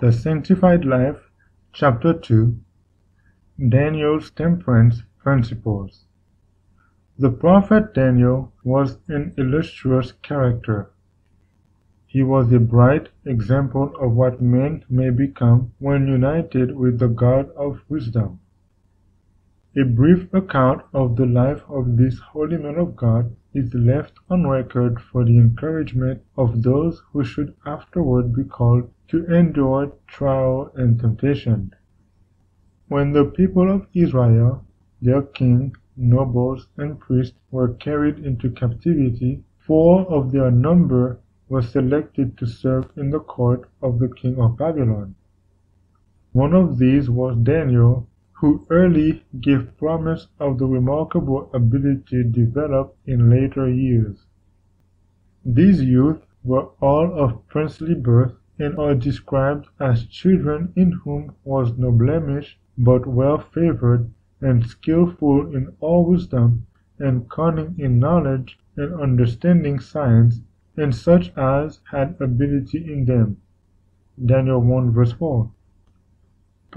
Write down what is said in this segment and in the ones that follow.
The Sanctified Life, Chapter 2 Daniel's Temperance Principles The prophet Daniel was an illustrious character. He was a bright example of what men may become when united with the God of wisdom. A brief account of the life of this holy man of God is left on record for the encouragement of those who should afterward be called to endure trial and temptation. When the people of Israel, their king, nobles, and priests were carried into captivity, four of their number were selected to serve in the court of the king of Babylon. One of these was Daniel, who early gave promise of the remarkable ability developed in later years. These youths were all of princely birth and are described as children in whom was no blemish, but well favored, and skilful in all wisdom, and cunning in knowledge, and understanding science, and such as had ability in them. Daniel 1 verse 4.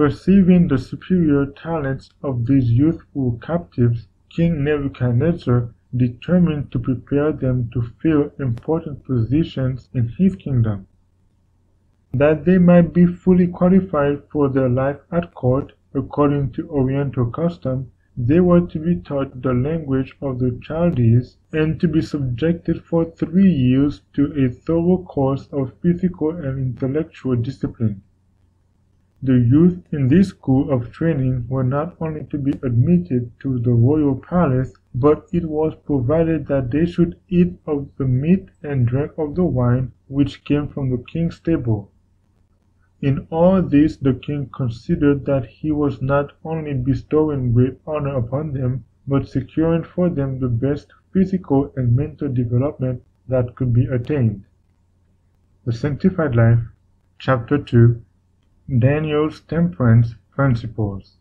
Perceiving the superior talents of these youthful captives, King Nebuchadnezzar determined to prepare them to fill important positions in his kingdom. That they might be fully qualified for their life at court, according to Oriental custom, they were to be taught the language of the Chaldees, and to be subjected for three years to a thorough course of physical and intellectual discipline. The youth in this school of training were not only to be admitted to the royal palace, but it was provided that they should eat of the meat and drink of the wine which came from the king's table. In all this the king considered that he was not only bestowing great honor upon them, but securing for them the best physical and mental development that could be attained. The Sanctified Life, Chapter 2 Daniel's Temperance Principles